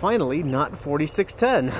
finally not 4610.